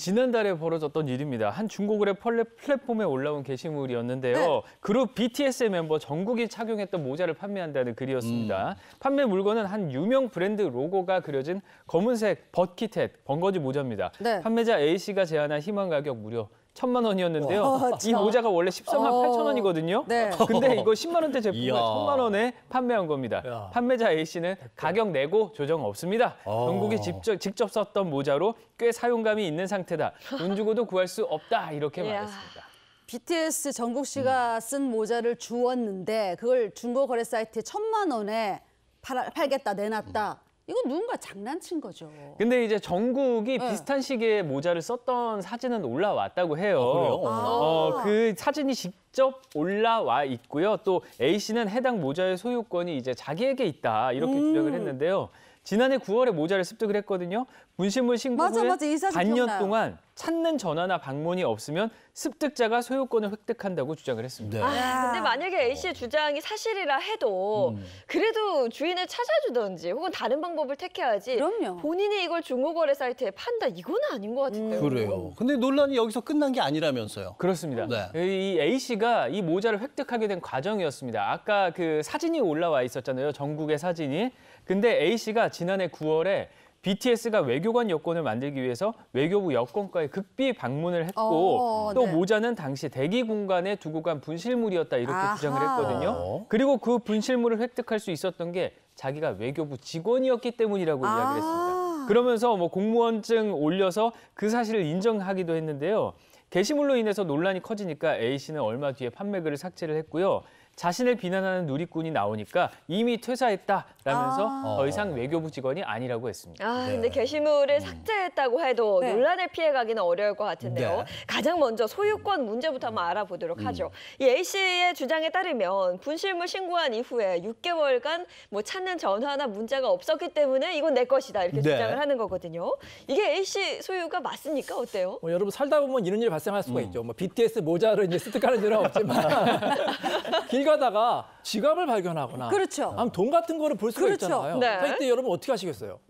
지난달에 벌어졌던 일입니다. 한 중고거래 플랫폼에 올라온 게시물이었는데요. 네. 그룹 BTS의 멤버 정국이 착용했던 모자를 판매한다는 글이었습니다. 판매 물건은 한 유명 브랜드 로고가 그려진 검은색 버킷햇 번거지 모자입니다. 네. 판매자 A 씨가 제안한 희망 가격 무려 천만 원이었는데요. 와, 이 모자가 원래 13만 어. 8천 원이거든요. 네. 근데 이거 10만 원대 제품을 이야. 천만 원에 판매한 겁니다. 야. 판매자 A 씨는 가격 내고 조정 없습니다. 어. 정국이 직접, 직접 썼던 모자로 꽤 사용감이 있는 상태다. 돈 주고도 구할 수 없다. 이렇게 예. 이야. 말했습니다. BTS 정국 씨가 쓴 모자를 주었는데 그걸 중고 거래 사이트에 천만 원에 팔, 팔겠다 내놨다. 이건 누군가 장난친 거죠. 근데 이제 정국이 네. 비슷한 시기에 모자를 썼던 사진은 올라왔다고 해요. 그래요? 어, 그 사진이 직접 올라와 있고요. 또 A 씨는 해당 모자의 소유권이 이제 자기에게 있다 이렇게 음. 주장을 했는데요. 지난해 9월에 모자를 습득을 했거든요. 분실물 신고 맞아, 후에 맞아. 이 반년 기억나요. 동안 찾는 전화나 방문이 없으면 습득자가 소유권을 획득한다고 주장을 했습니다. 네. 아, 근데 만약에 A 씨의 주장이 사실이라 해도 음. 그래도 주인을 찾아주던지 혹은 다른 방법을 택해야지 그럼요. 본인이 이걸 중고거래 사이트에 판다 이거는 아닌 것 같은데요. 그래요. 근데 논란이 여기서 끝난 게 아니라면서요. 그렇습니다. 네. 이 A 씨가 이 모자를 획득하게 된 과정이었습니다. 아까 그 사진이 올라와 있었잖아요. 전국의 사진이. 근데 A 씨가 지난해 9월에 BTS가 외교관 여권을 만들기 위해서 외교부 여권과에 극비 방문을 했고 어, 또 네. 모자는 당시 대기 공간에 두고 간 분실물이었다 이렇게 아하. 주장을 했거든요. 어. 그리고 그 분실물을 획득할 수 있었던 게 자기가 외교부 직원이었기 때문이라고 아. 이야기를 했습니다. 그러면서 뭐 공무원증 올려서 그 사실을 인정하기도 했는데요. 게시물로 인해서 논란이 커지니까 A 씨는 얼마 뒤에 판매글을 삭제를 했고요. 자신을 비난하는 누리꾼이 나오니까 이미 퇴사했다라면서 아. 더 이상 외교부 직원이 아니라고 했습니다. 아, 네. 근데 게시물을 삭제했다고 해도 네. 논란을 피해가기는 어려울 것 같은데요. 네. 가장 먼저 소유권 문제부터 한번 알아보도록 하죠. 이 A 씨의 주장에 따르면 분실물 신고한 이후에 6개월간 뭐 찾는 전화나 문자가 없었기 때문에 이건 내 것이다 이렇게 네. 주장을 하는 거거든요. 이게 A 씨 소유가 맞습니까? 어때요? 뭐 여러분 살다 보면 이런 일이 발생할 수가 있죠. 뭐 BTS 모자를 이제 습득하는 일은 없지만 길 가다가 지갑을 발견하거나 그렇죠. 아니면 돈 같은 거를 볼 수가 그렇죠. 있잖아요. 네. 자, 이때 여러분 어떻게 하시겠어요?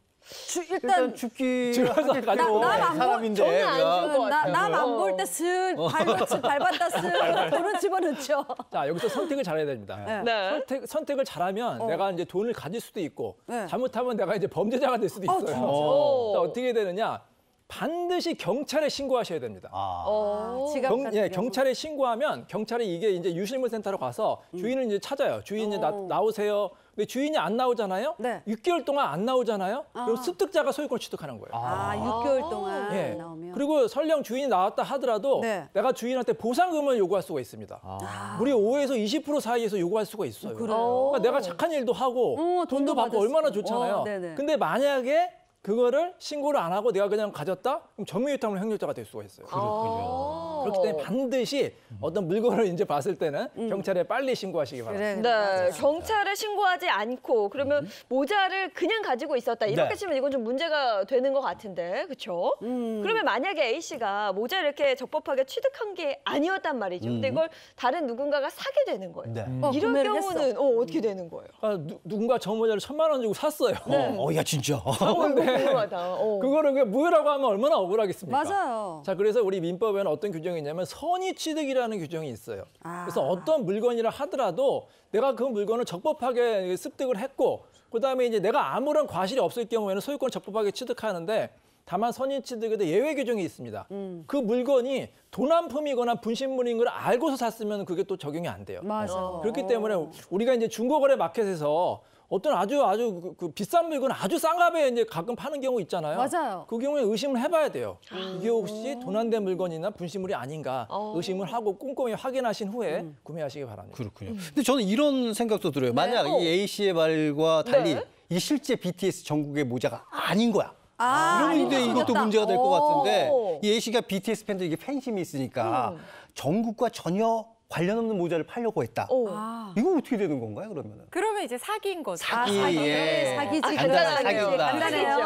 주, 일단 일단 죽기 집에서 하겠죠. 가지고 나- 나안 보- 사람인데 저는 안 우리가. 줄것 같아요. 남안 볼때슬 밟았, 밟았다 슬 돈을 집어넣죠. 자 여기서 선택을 잘해야 됩니다. 네. 네. 선택, 선택을 잘하면 어. 내가 이제 돈을 가질 수도 있고 네. 잘못하면 내가 이제 범죄자가 될 수도 어, 있어요. 오. 자, 어떻게 되느냐? 반드시 경찰에 신고하셔야 됩니다. 아. 어. 지갑 경, 예. 경찰에 신고하면 경찰이 이게 이제 유실물 센터로 가서 주인을 이제 찾아요. 주인이 나, 어. 나 오세요. 근데 주인이 안 나오잖아요. 네. 6개월 동안 안 나오잖아요. 그럼 아. 습득자가 소유권 취득하는 거예요. 아, 6개월 동안 예. 나오면. 그리고 설령 주인이 나왔다 하더라도 네. 내가 주인한테 보상금을 요구할 수가 있습니다. 아. 무려 5에서 20% 사이에서 요구할 수가 있어요. 그래요? 그러니까 내가 착한 일도 하고 어, 돈도 돈도 받고 얼마나. 좋잖아요. 어. 근데 만약에 그거를 신고를 안 하고 내가 그냥 가졌다? 그럼 점유유탐으로 행렬자가 될 수가 있어요. 어. 그렇기 때문에 반드시 어떤 물건을 이제 봤을 때는 경찰에 빨리 신고하시기 바랍니다. 음. 그래. 네. 경찰에 신고하지 않고 그러면 모자를 그냥 가지고 있었다 이렇게 네. 치면 이건 좀 문제가 되는 것 같은데 그렇죠? 음. 그러면 만약에 A 씨가 모자를 이렇게 적법하게 취득한 게 아니었단 말이죠. 근데 이걸 다른 누군가가 사게 되는 거예요. 네. 어, 이런 경우는 어, 어떻게 되는 거예요? 그러니까 누, 누군가 저 모자를 천만 원 주고 샀어요. 어, 어, 야 진짜. 어, 궁금하다. 어. 그거를 그냥 무효라고 하면 얼마나 억울하겠습니까? 맞아요. 자, 그래서 우리 민법에는 어떤 규정 이 있냐면 선의 취득이라는 규정이 있어요. 아. 그래서 어떤 물건이라 하더라도 내가 그 물건을 적법하게 습득을 했고 그다음에 이제 내가 아무런 과실이 없을 경우에는 소유권을 적법하게 취득하는데 다만 선의 취득에도 예외 규정이 있습니다. 음. 그 물건이 도난품이거나 분실물인 걸 알고서 샀으면 그게 또 적용이 안 돼요. 맞아. 그렇기 때문에 우리가 이제 중고거래 마켓에서 어떤 아주 아주 그, 그 비싼 물건 아주 싼 값에 이제 가끔 파는 경우 있잖아요. 맞아요. 그 경우에 의심을 해봐야 돼요. 이게 혹시 도난된 물건이나 분실물이 아닌가 어. 의심을 하고 꼼꼼히 확인하신 후에 구매하시기 바랍니다. 그렇군요. 근데 저는 이런 생각도 들어요. 만약 어. 이 A 씨의 말과 달리 네. 이 실제 BTS 전국의 모자가 아닌 거야. 아, 아니다. 이것도 문제가 될것 오. 같은데 오. 이 A 씨가 BTS 팬들 이게 팬심이 있으니까 전국과 전혀 관련 없는 모자를 팔려고 했다. 오. 아. 이거 어떻게 되는 건가요, 그러면은? 그러면 이제 사기인 거죠. 사기, 아, 사기. 예. 사기지. 아. 간단하네요. 사기다. 간단해요.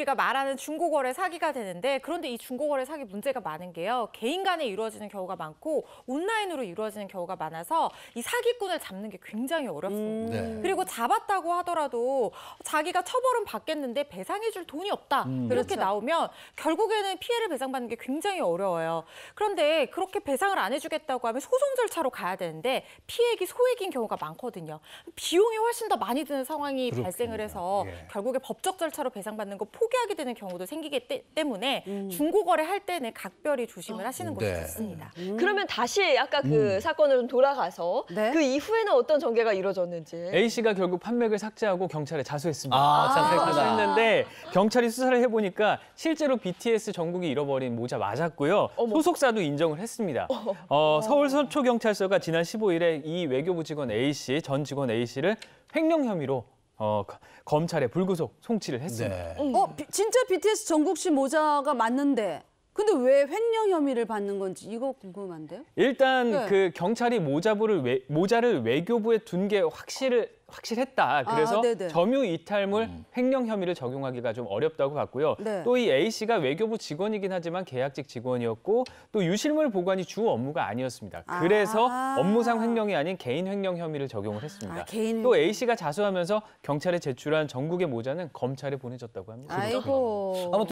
우리가 말하는 중고거래 사기가 되는데 그런데 이 중고거래 사기 문제가 많은 게요. 개인 간에 이루어지는 경우가 많고 온라인으로 이루어지는 경우가 많아서 이 사기꾼을 잡는 게 굉장히 어렵습니다. 네. 그리고 잡았다고 하더라도 자기가 처벌은 받겠는데 배상해줄 돈이 없다 이렇게 그렇죠. 나오면 결국에는 피해를 배상받는 게 굉장히 어려워요. 그런데 그렇게 배상을 안 해주겠다고 하면 소송 절차로 가야 되는데 피해액이 소액인 경우가 많거든요. 비용이 훨씬 더 많이 드는 상황이 발생을 해서 예. 결국에 법적 절차로 배상받는 거 포기 하게 되는 경우도 생기기 때, 때문에 음. 중고거래 할 때는 각별히 조심을 하시는 것이 네. 좋습니다. 그러면 다시 아까 그 사건으로 돌아가서 네. 그 이후에는 어떤 전개가 이루어졌는지. A 씨가 결국 판매를 삭제하고 경찰에 자수했습니다. 아, 참 그랬구나. 자수했는데 경찰이 수사를 해보니까 실제로 BTS 전국이 잃어버린 모자 맞았고요. 소속사도 인정을 했습니다. 어, 서울 서초경찰서가 지난 15일에 이 외교부 직원 A 씨, 전 직원 A 씨를 횡령 혐의로 어, 거- 검찰에 불구속 송치를 했습니다. 네. 어, 비- 진짜 BTS 정국 씨 모자가 맞는데 근데 왜 횡령 혐의를 받는 건지 이거 궁금한데요? 일단 네. 그 경찰이 모자부를 외, 모자를 외교부에 둔 게 확실을 확실했다. 그래서 아. 점유 이탈물 횡령 혐의를 적용하기가 좀 어렵다고 봤고요. 네. 또이 A 씨가 외교부 직원이긴 하지만 계약직 직원이었고 또 유실물 보관이 주 업무가 아니었습니다. 아. 그래서 업무상 횡령이 아닌 개인 횡령 혐의를 적용을 했습니다. 아, 개인 또 A 씨가 자수하면서 경찰에 제출한 전국의 모자는 검찰에 보내졌다고 합니다. 아이고. 아무튼